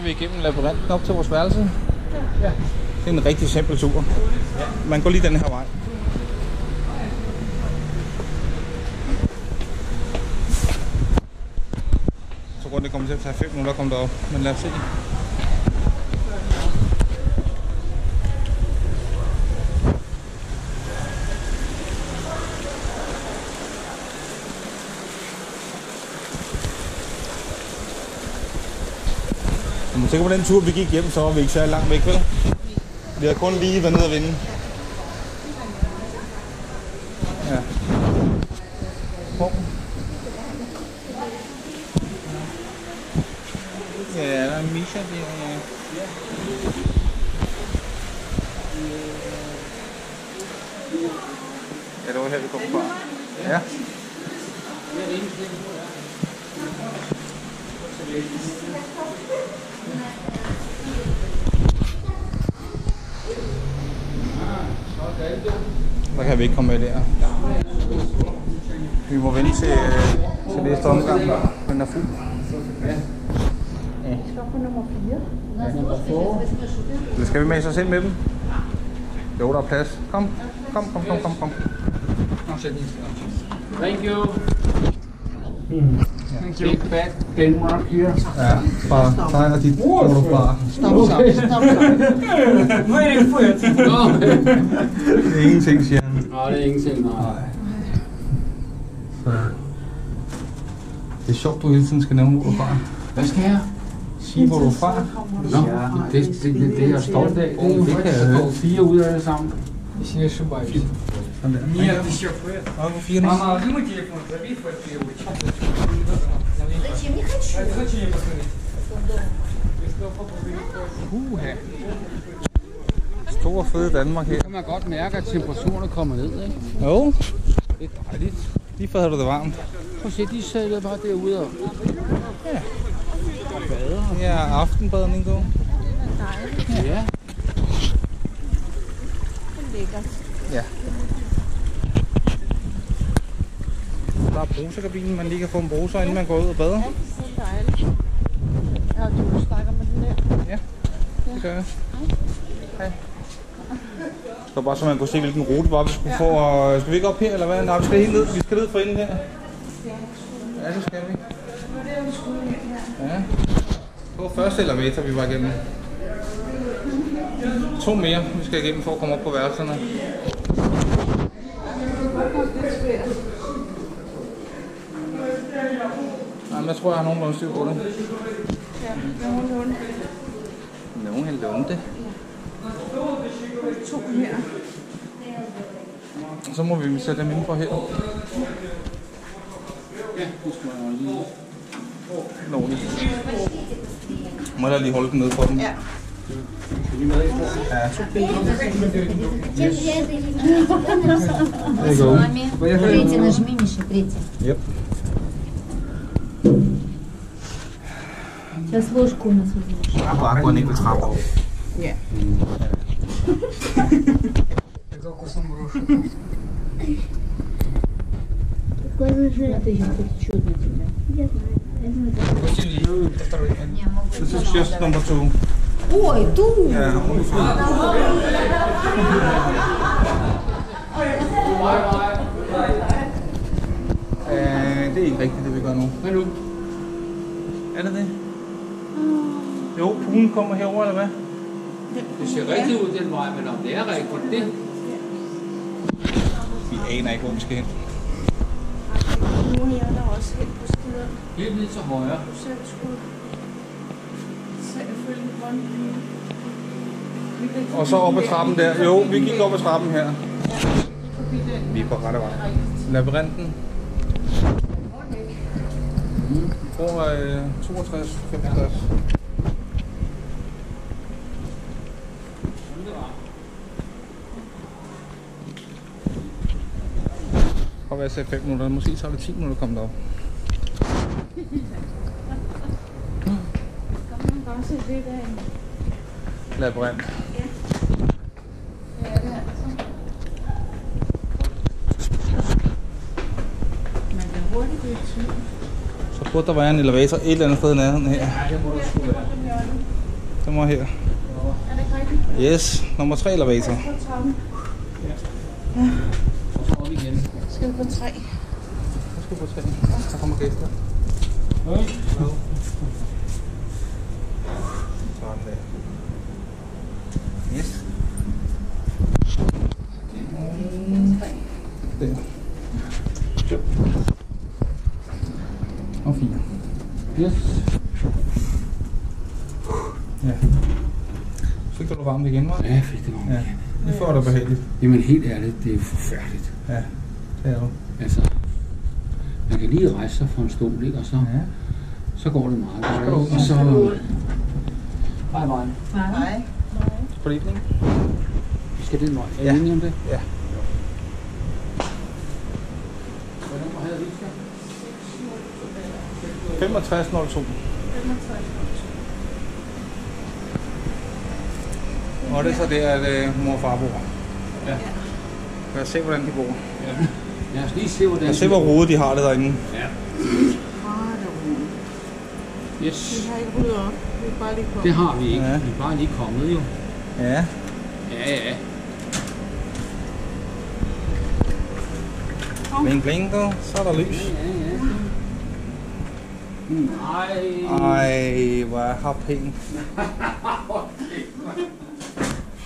skal vi igennem labyrinten op til vores værelse. Ja. Det er en rigtig simpel tur. Man går lige den her vej. Så tror det kommer til at tage 5 minutter at komme derop. Men lad os se. Når man tænker på den tur, vi gik hjem, så var vi ikke så langt væk, vel? Vi har kun lige været nede og vinde. Ja. Hvor? Ja, der er Misha der, ja. Ja, det var her, vi kom fra. Ja. Der kan vi ikke komme med der. Vi må vente til, til næste omgang. Den er fuld. Det skal vi med sig selv med dem? Jo, der er plads. Kom, kom, kom, kom, kom, kom. Thank you. Thank Big fat Denmark here. Ja, fra dig og dit foto fra. Stop, stop, stop. Nå, Det er ingenting, siger han. Nå, det er ingenting, nej. Så. Det er sjovt, du hele tiden skal nævne, hvor du er fra. Hvad skal jeg? Sige, hvor du er fra. Nå, det, det, det, det er jeg stolt af. Det, det kan jeg høre. Fire ud af det sammen. Sådan der. Нет, еще это. Og hvor fire Мама, возьми мой телефон, зови в первую Зачем? Не хочу. Хочу я посмотреть. Uha. Stor fede Danmark her. Så kan man godt mærke, at temperaturen er kommet ned, ikke? Jo, det er dejligt. Lige før havde du det varmt. Prøv at se, de sad bare derude og... Ja, aftenbadning du. Ja. Ja. Bruserkabinen, man lige kan få en bruser, inden man går ud og bader. Så dejligt. Ja, du snakker med den der. Det gør jeg. Hej. Det var bare så man kunne se, hvilken rute det var, vi skulle få. Og skal vi ikke op her, eller hvad? Nej, vi skal helt ned. Vi skal ned for enden her. Ja, det skal vi. Ja. Det var første elevator, vi var igennem. To mere, vi skal igennem for at komme op på værelserne. Nej, men jeg tror, jeg har nogenlunde styr på det. Ja, nogenlunde. Nogenlunde. To her. Så må vi sætte dem indenfor her. Ja, nu skal man jo lige... Nå, Må jeg lige holde den nede for dem? Ja. Ja. С вами. Третий нажми, Миша, третий. Yep. Сейчас ложку у нас возьмешь. Der er bare kun en enkelt trappe op. Ja. Какой же это еще чудо тебя? Я знаю. Det er just number two. Ой, тут! Ja, Øh, det er ikke rigtigt, det vi gør nu. Hvad nu? Er det det? Jo, poolen kommer herover eller hvad? Det ser rigtigt ud den vej, men om det er rigtigt, det... Vi aner ikke, hvor vi skal hen. Nu her er der også helt på skideren. Helt ned til højre. Du selv skulle selv følge grønne Og så op ad trappen der. Jo, vi gik op ad trappen her. Vi er på rette vej. Labyrinten. Vi tror øh, 62, 65. Og hvad jeg sagde 5 minutter, måske tager det 10 minutter at komme derop. Kan man bare se det derinde? Labyrint. Ja, det er altså. Man kan hurtigt blive i tvivl. Burde der være en elevator et eller andet sted i nærheden her? Ja, det må du sgu være. Den var her. Er det ikke rigtigt? Yes, nummer 3 elevator. Toppen. Og så igen. Skal vi på tre? Jeg skal på 3. Der kommer gæster. Sådan der. Yes. Der. Og 4. Yes. Ja. Fik du varmt igen, hva'? Ja, fedt, det var Ja. Det får det behageligt. Jamen helt ærligt, det er forfærdeligt. Ja, det er du. Altså, man kan lige rejse sig fra en stol, ikke? Og så, Ja. så går det meget. Så skal du ud. og så... Hej, hej. Nej. Fordeling. Vi skal den vej. Er Ja. Enige om det? Ja. Hvad nummer havde vi? 6502. Og det er så der, at øh, mor og far bor. Ja. Lad os se, hvordan de bor. Ja. Lad os lige se, hvordan... Lad os se, hvor rodet de har det derinde. Ja. Yes. Vi har ikke ryddet op. Vi er bare lige kommet. Det har vi ikke. Ja. Vi er bare lige kommet, jo. Ja. Ja, ja. Bling, bling. Så er der lys. Ja, ja. Mm. Nej. Ej, hvor er har penge.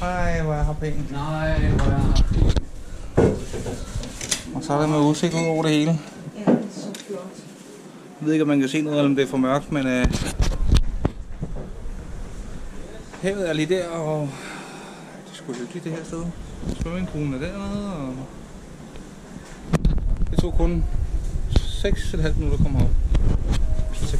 Ej, hvor er har penge. Nej, hvor er Og så er der med udsigt ud over det hele. Ja, det er så flot. Jeg ved ikke, om man kan se noget, eller om det er for mørkt, men øh, havet er lige der, og det er sgu hyggeligt det her sted. Swimmingpoolen er dernede, og det tog kun 6,5 minutter at komme herop. Er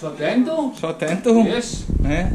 Sådan du. Sådan du. Yes. Ja.